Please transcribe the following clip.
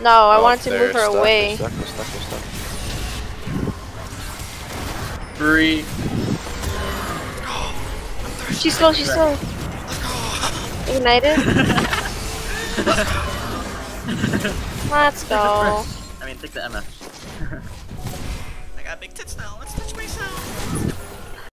No, I wanted to move her stuck, away. Stuck, stuck, stuck. Three. She's slow, she's slow. Ignited. Let's go. I mean, take the MF. I got big tits now. Let's touch myself.